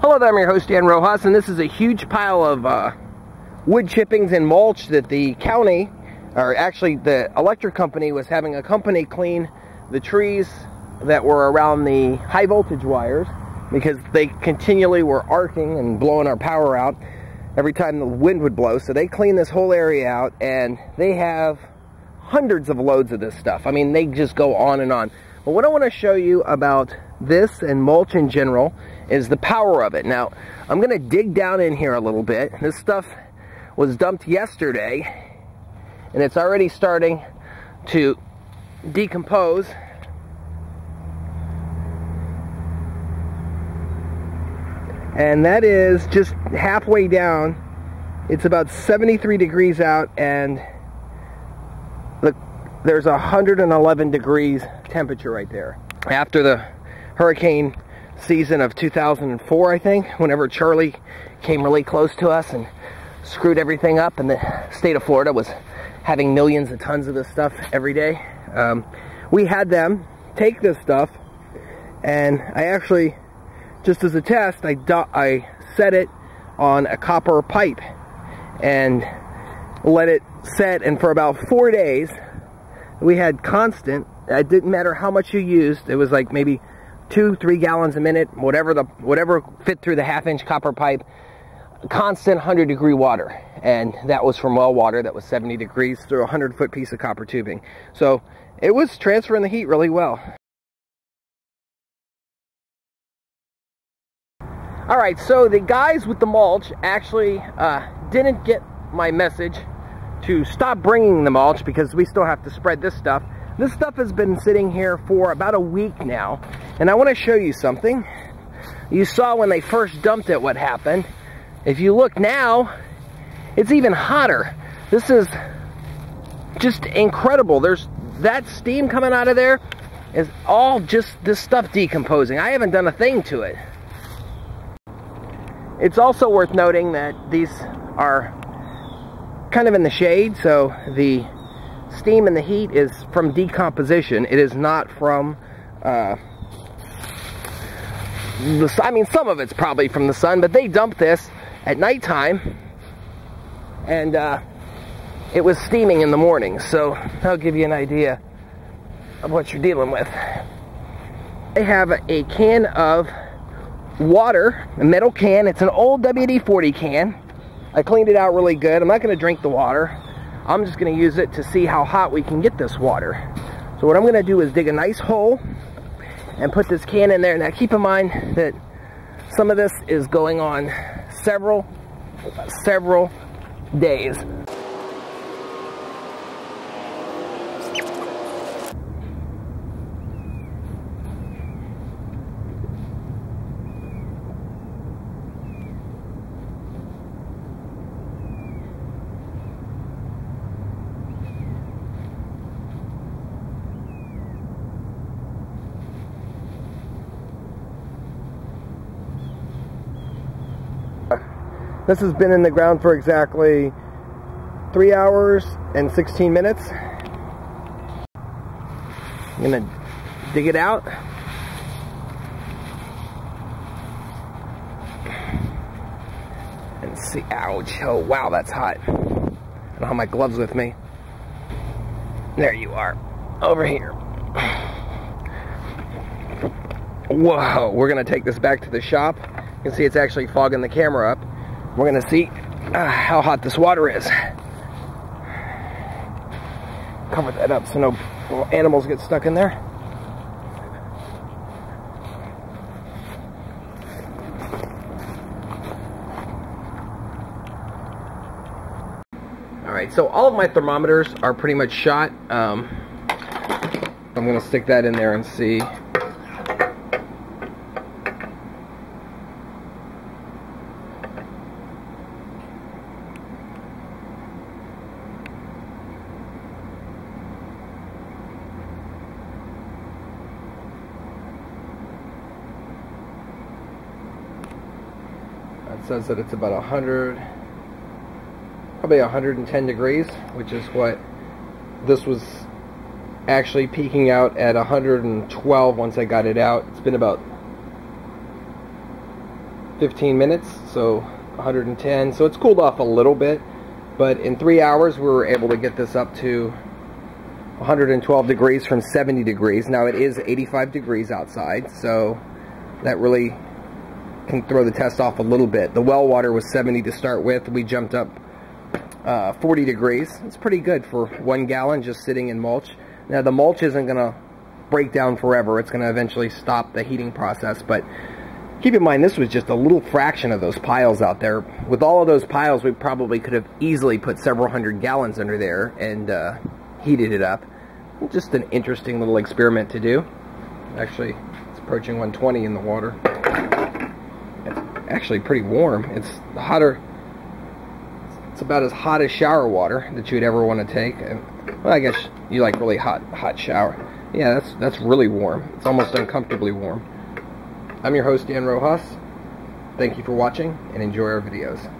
Hello there, I'm your host Dan Rojas, and this is a huge pile of uh, wood chippings and mulch that the county, or actually the electric company, was having a company clean the trees that were around the high voltage wires because they continually were arcing and blowing our power out every time the wind would blow. So they cleaned this whole area out, and they have hundreds of loads of this stuff. I mean, they just go on and on. But what I want to show you about this and mulch in general is the power of it. Now, I'm going to dig down in here a little bit. This stuff was dumped yesterday, and it's already starting to decompose. And that is just halfway down. It's about 73 degrees out, and the, there's 111 degrees temperature right there. After the hurricane season of 2004, I think, whenever Charley came really close to us and screwed everything up, and the state of Florida was having millions of tons of this stuff every day. Um, we had them take this stuff, and I actually, just as a test, I, I set it on a copper pipe and let it set, and for about four days, we had constant, it didn't matter how much you used, it was like maybe two, three gallons a minute, whatever the whatever fit through the half inch copper pipe, constant 100 degree water. And that was from well water that was 70 degrees through a 100 foot piece of copper tubing. So it was transferring the heat really well. All right, so the guys with the mulch actually uh, didn't get my message to stop bringing the mulch because we still have to spread this stuff. This stuff has been sitting here for about a week now, and I want to show you something. You saw when they first dumped it what happened. If you look now, it's even hotter. This is just incredible. There's that steam coming out of there is all just this stuff decomposing. I haven't done a thing to it. It's also worth noting that these are kind of in the shade, so the steam and the heat is from decomposition. It is not from, uh, the, I mean, some of it's probably from the sun, but they dumped this at nighttime, and uh, it was steaming in the morning. So that'll give you an idea of what you're dealing with. They have a can of water, a metal can. It's an old WD-40 can. I cleaned it out really good. I'm not going to drink the water. I'm just going to use it to see how hot we can get this water. So what I'm going to do is dig a nice hole and put this can in there. Now keep in mind that some of this is going on several, several days. This has been in the ground for exactly three hours and 16 minutes. I'm gonna dig it out. And see, ouch, oh wow, that's hot. I don't have my gloves with me. There you are, over here. Whoa, we're gonna take this back to the shop. You can see it's actually fogging the camera up. We're gonna see uh, how hot this water is. Cover that up so no animals get stuck in there. All right, so all of my thermometers are pretty much shot. Um, I'm gonna stick that in there and see It says that it's about 100, probably 110 degrees, which is what this was actually peaking out at 112 once I got it out. It's been about 15 minutes, so 110. So it's cooled off a little bit, but in three hours we were able to get this up to 112 degrees from 70 degrees. Now it is 85 degrees outside, so that really can throw the test off a little bit. The well water was 70 to start with. We jumped up uh, 40 degrees. It's pretty good for one gallon just sitting in mulch. Now the mulch isn't going to break down forever. It's going to eventually stop the heating process, but keep in mind this was just a little fraction of those piles out there. With all of those piles, we probably could have easily put several hundred gallons under there and uh, heated it up. Just an interesting little experiment to do. Actually, it's approaching 120 in the water. Actually pretty warm. It's hotter. It's about as hot as shower water that you'd ever want to take. Well, I guess you like really hot, hot shower. Yeah, that's that's really warm. It's almost uncomfortably warm. I'm your host, Dan Rojas. Thank you for watching, and enjoy our videos.